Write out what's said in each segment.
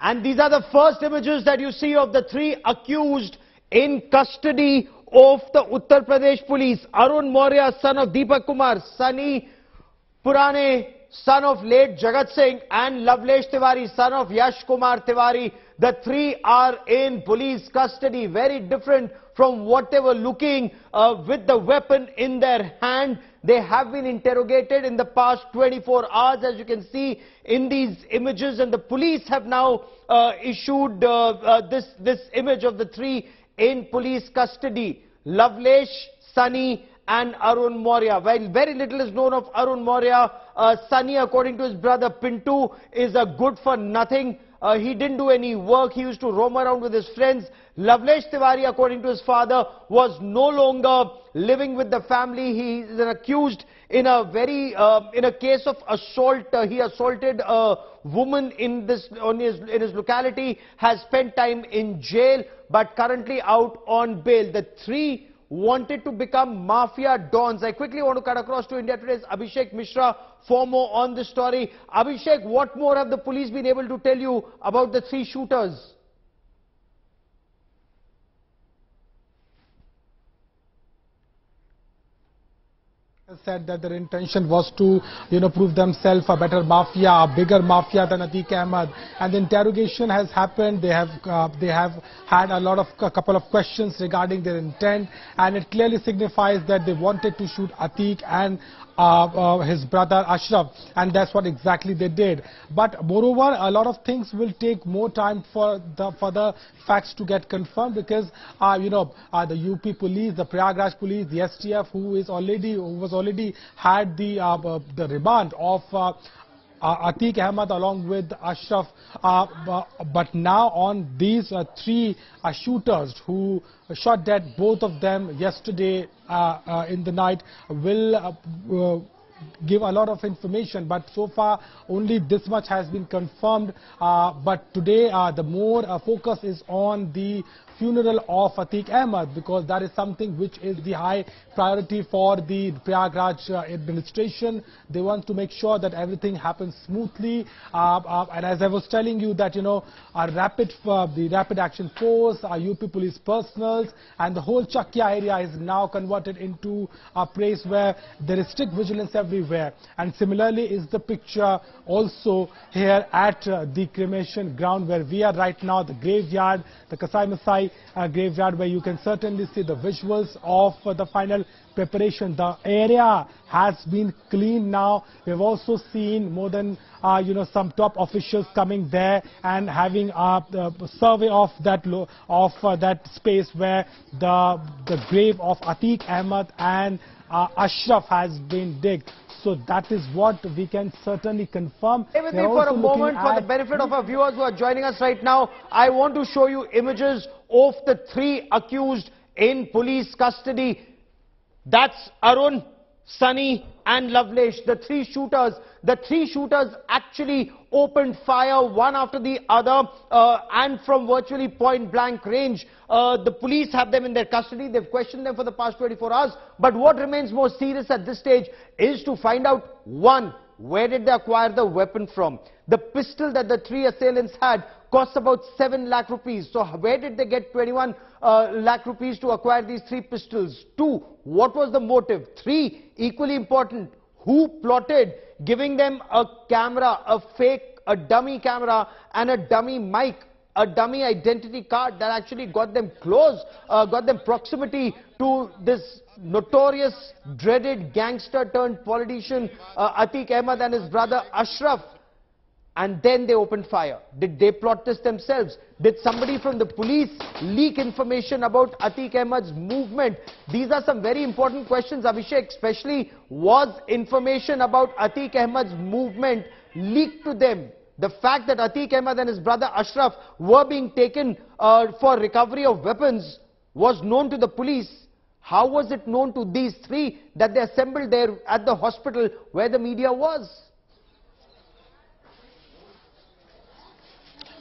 And these are the first images that you see of the three accused in custody of the Uttar Pradesh police. Arun Maurya, son of Deepak Kumar, Sunny Purane, son of late Jagat Singh, and Lavlesh Tiwari, son of Yash Kumar Tiwari. The three are in police custody, very different from what they were looking uh, with the weapon in their hand. They have been interrogated in the past 24 hours, as you can see in these images, and the police have now uh, issued uh, uh, this, this image of the three in police custody. Lavlesh, Sunny, and Arun Maurya. While very little is known of Arun Maurya, uh, Sunny, according to his brother Pintu, is a good for nothing. Uh, he didn't do any work. He used to roam around with his friends. Lavlesh Tiwari, according to his father, was no longer living with the family. He is an accused in a very, uh, in a case of assault. Uh, he assaulted a woman in this, on his, in his locality, has spent time in jail, but currently out on bail. The three wanted to become mafia dons. I quickly want to cut across to India Today's Abhishek Mishra for more on this story. Abhishek, what more have the police been able to tell you about the three shooters? Said that their intention was to, you know, prove themselves a better mafia, a bigger mafia than Atiq Ahmed. And the interrogation has happened. They have, uh, they have had a lot of, a couple of questions regarding their intent, and it clearly signifies that they wanted to shoot Atiq and uh, uh, his brother Ashraf, and that's what exactly they did. But moreover, a lot of things will take more time for the for the facts to get confirmed because, uh, you know, uh, the UP police, the Prayagraj police, the STF, who is already who was already had the uh, uh, the remand of uh, uh, Atiq Ahmed along with Ashraf. Uh, but now on these uh, three uh, shooters who shot dead both of them yesterday in the night will give a lot of information but so far only this much has been confirmed. Uh, but today uh, the more uh, focus is on the funeral of Atiq Ahmed because that is something which is the high priority for the Prayagraj administration. They want to make sure that everything happens smoothly. And as I was telling you that you know our rapid the rapid action force, our UP police personals and the whole Chakia area is now converted into a place where there is strict vigilance everywhere. And similarly is the picture also here at uh, the cremation ground where we are right now, the graveyard, the Kasari Masari uh, graveyard where you can certainly see the visuals of uh, the final preparation. The area has been cleaned now. We've also seen more than, uh, you know, some top officials coming there and having a, survey of that of uh, that space where the the grave of Atiq Ahmed and uh, Ashraf has been digged. So that is what we can certainly confirm. Stay with me for a moment for the benefit of our viewers who are joining us right now. I want to show you images of the three accused in police custody. That's Arun, Sunny and Lavlesh, the three shooters. The three shooters actually opened fire one after the other uh, and from virtually point blank range. Uh, the police have them in their custody. They've questioned them for the past 24 hours. But what remains more serious at this stage is to find out, one, where did they acquire the weapon from? The pistol that the three assailants had cost about 7 lakh rupees. So where did they get 21 uh, lakh rupees to acquire these three pistols? Two, what was the motive? Three, equally important, who plotted giving them a camera, a fake, a dummy camera and a dummy mic? A dummy identity card that actually got them close, uh, got them proximity to this notorious, dreaded gangster turned politician uh, Atiq Ahmed and his brother Ashraf and then they opened fire. Did they plot this themselves? Did somebody from the police leak information about Atiq Ahmed's movement? These are some very important questions, Abhishek, especially was information about Atiq Ahmed's movement leaked to them? The fact that Atiq Ahmed and his brother Ashraf were being taken uh, for recovery of weapons was known to the police. How was it known to these three that they assembled there at the hospital where the media was?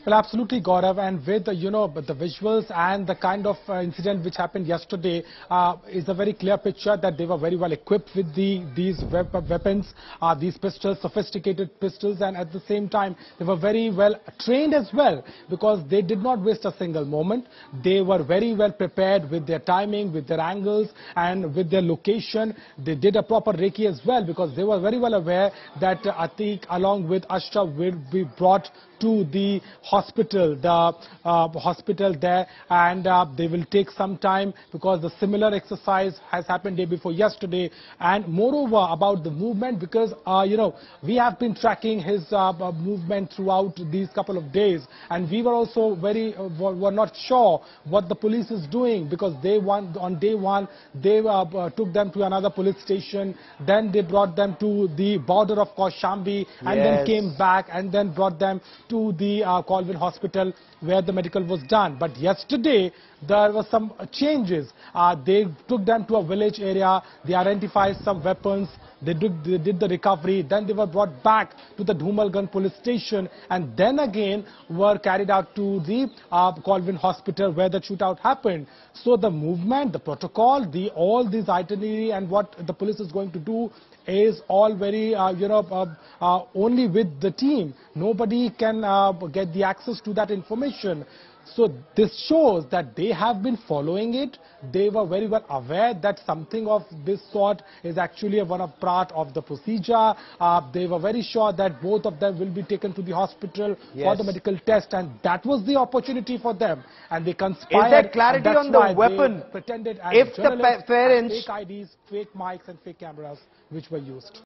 Well, absolutely, Gaurav. And with, you know, the visuals and the kind of uh, incident which happened yesterday uh, is a very clear picture that they were very well equipped with the these wep weapons, uh, these pistols, sophisticated pistols, and at the same time, they were very well trained as well because they did not waste a single moment. They were very well prepared with their timing, with their angles, and with their location. They did a proper recce as well because they were very well aware that uh, Atiq, along with Ashraf, will be brought to the hospital, the uh, hospital there, and uh, they will take some time because the similar exercise has happened day before yesterday. And moreover, about the movement, because uh, you know we have been tracking his uh, uh, movement throughout these couple of days, and we were also very uh, were not sure what the police is doing because they want on day one they took them to another police station, then they brought them to the border of Kaushambi, and yes. then came back and then brought them to the uh, Colvin Hospital where the medical was done. But yesterday, there were some changes. Uh, they took them to a village area. They identified some weapons. They did, they did, the recovery. Then they were brought back to the Dhoomanganj police station and then again were carried out to the uh, Colvin hospital where the shootout happened. So the movement, the protocol, the all these itinerary and what the police is going to do is all very, uh, you know, uh, uh, only with the team. Nobody can get the access to that information. So this shows that they have been following it. They were very well aware that something of this sort is actually one of part of the procedure. Uh, they were very sure that both of them will be taken to the hospital yes. for the medical test, and that was the opportunity for them. And they conspired. Is there clarity on the weapon? Pretended if the parents fake IDs, fake mics, and fake cameras which were used.